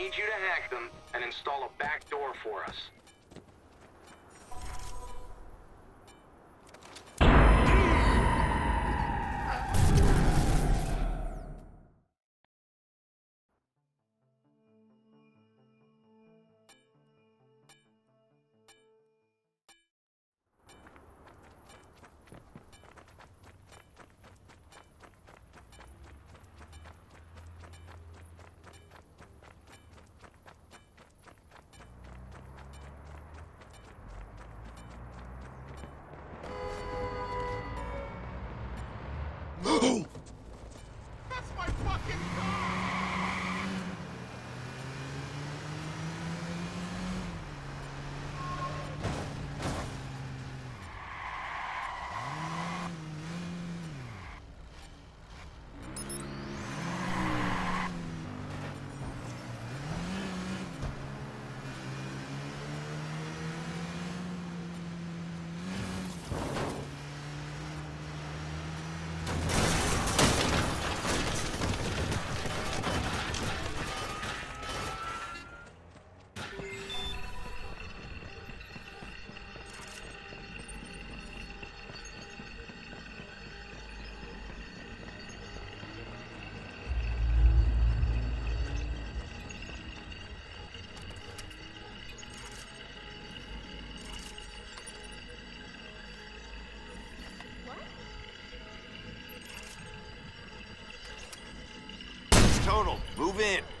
need you to hack them and install a back door for us. Total. Move in.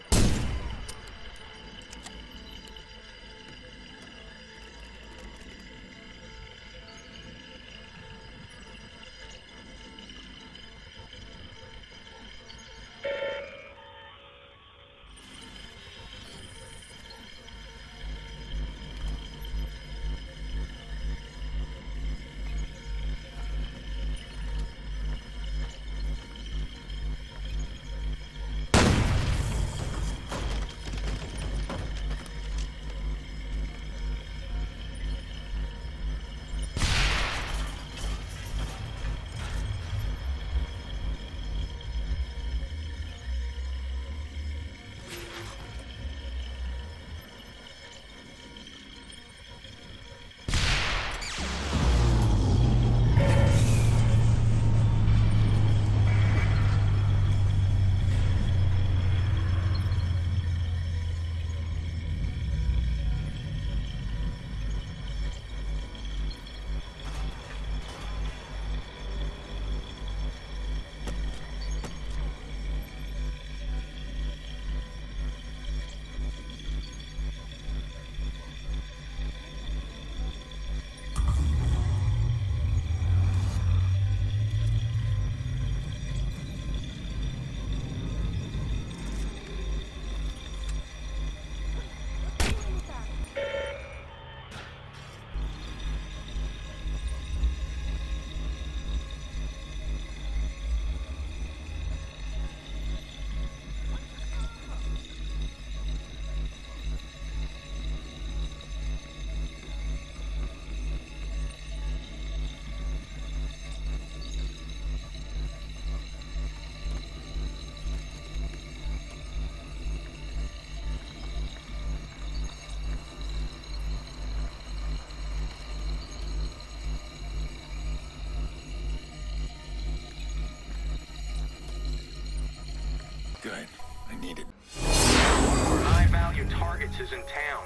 I need it. One of our high-value targets is in town.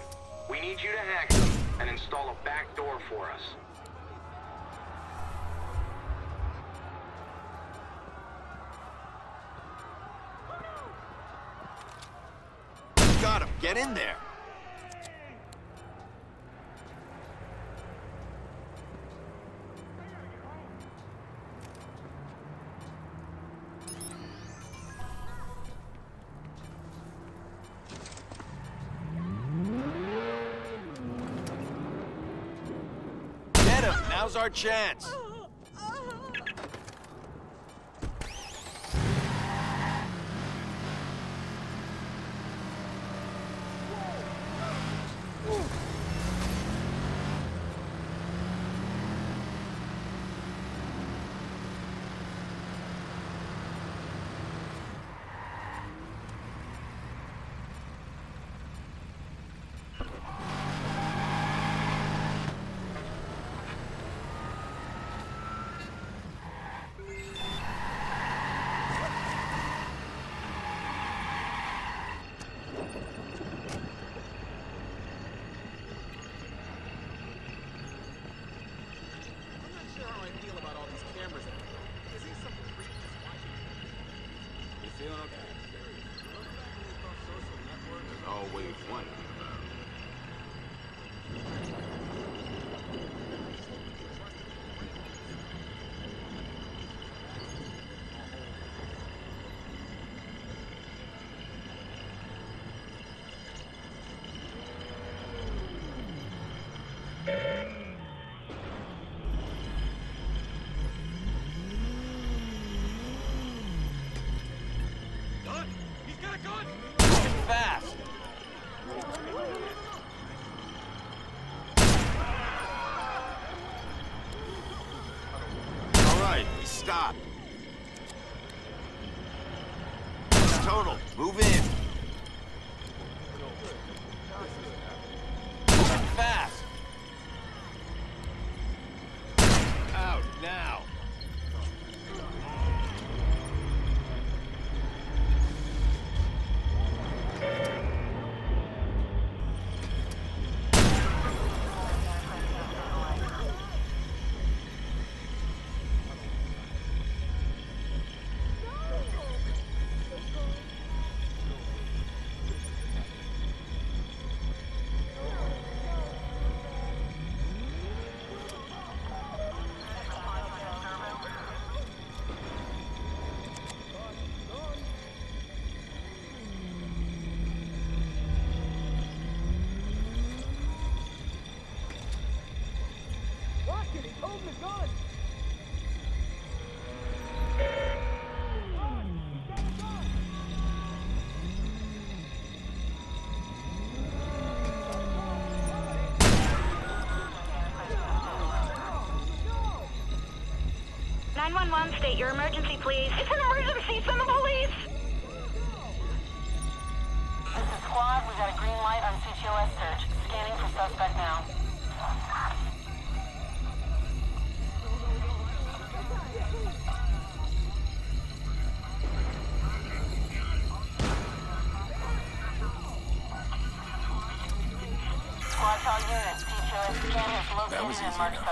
We need you to hack them and install a back door for us. Got him. Get in there. Him. Now's our chance. Nine one one, state your emergency, please. It's an emergency. Send the police. This is squad. We got a green light on CTOS search. Scanning for suspect now. Squad to all units. CTOS scan has That was located and easy marked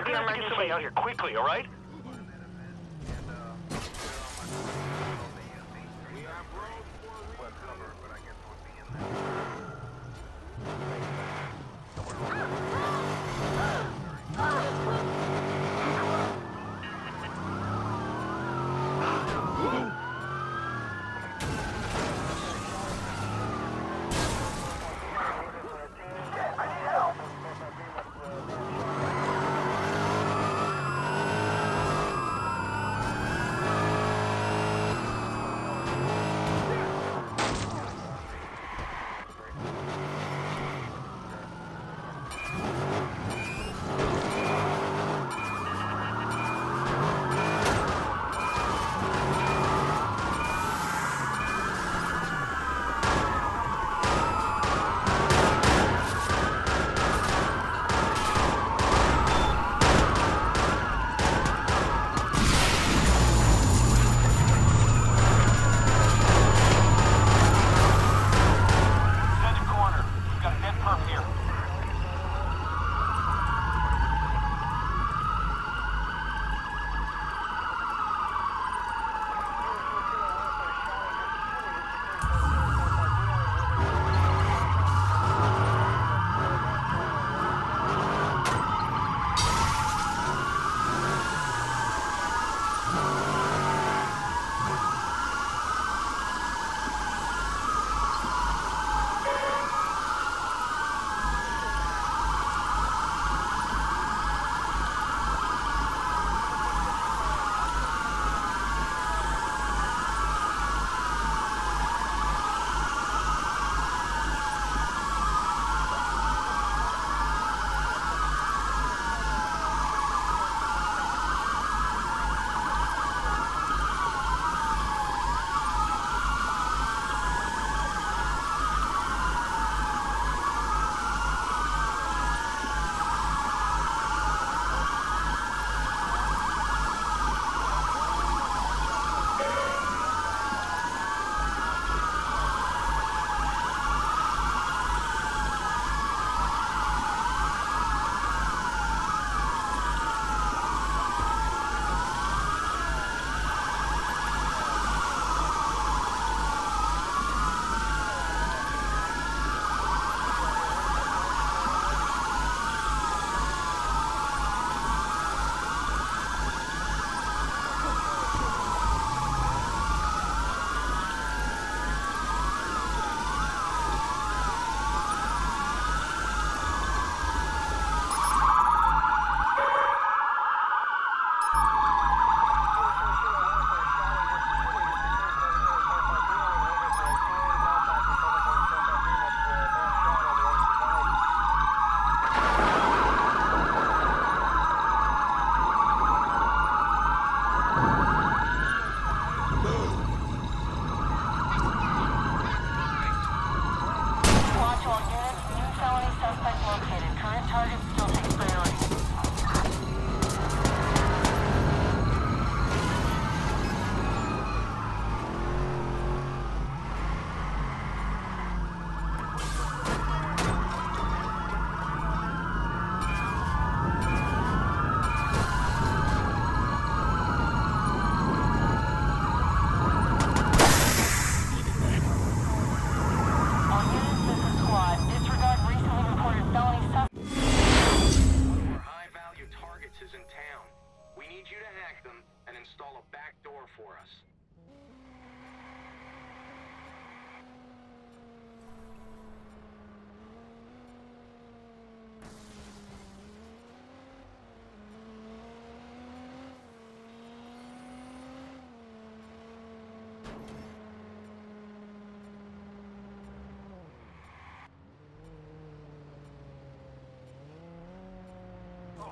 nature of your emergency. here quickly, all right?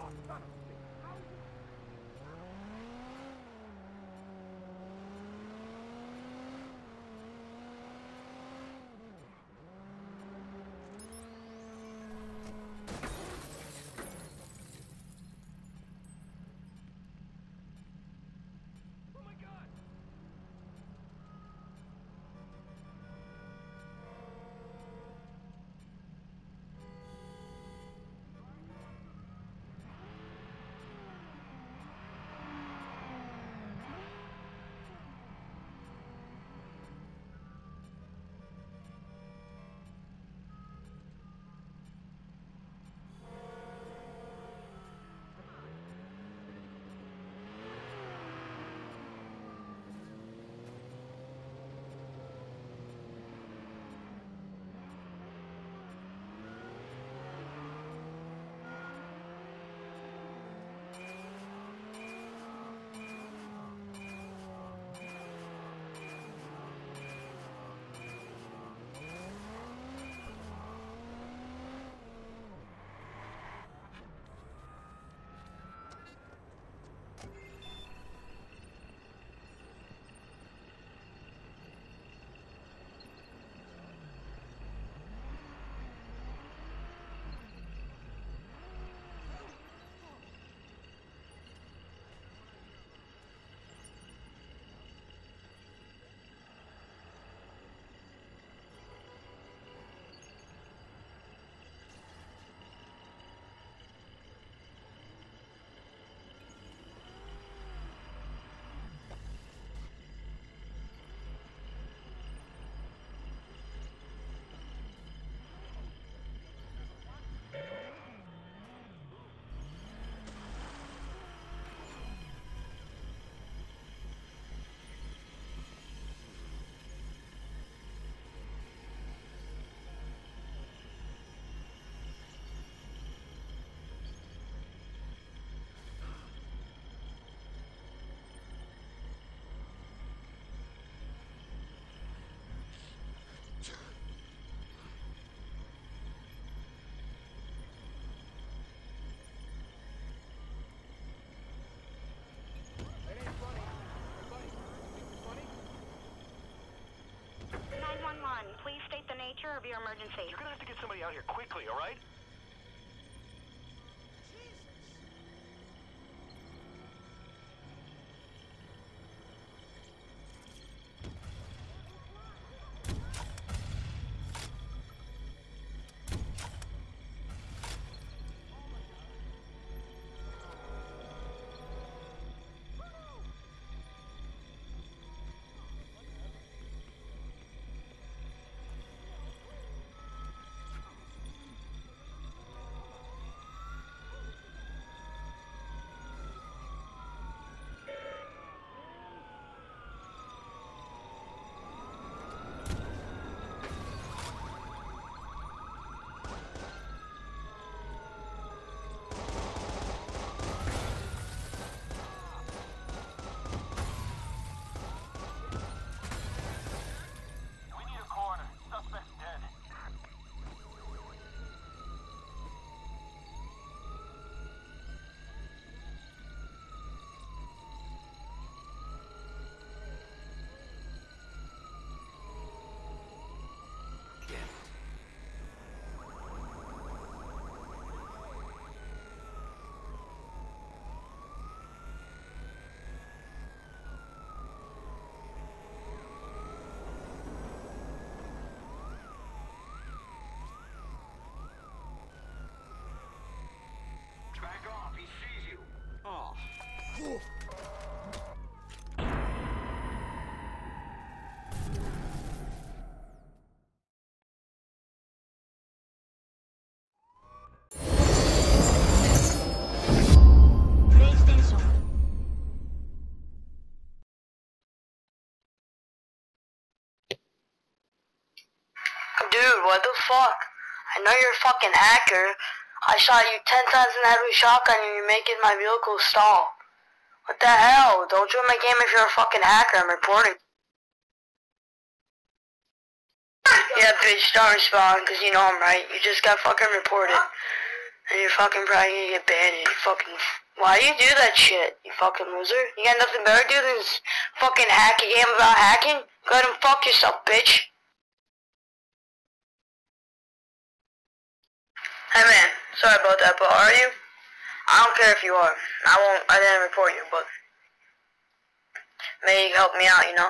off. Emergency. You're gonna have to get somebody out here quickly, all right? Dude, what the fuck? I know you're a fucking hacker. I shot you ten times in head shotgun and you're making my vehicle stall. What the hell? Don't join my game if you're a fucking hacker. I'm reporting. Yeah, bitch, don't respond, because you know I'm right. You just got fucking reported. And you're fucking probably gonna get banned you fucking why do you do that shit, you fucking loser? You got nothing better to do than fucking hack a game about hacking? Go ahead and fuck yourself, bitch. Hey man, sorry about that, but are you? I don't care if you are. I won't I didn't report you, but maybe you help me out, you know?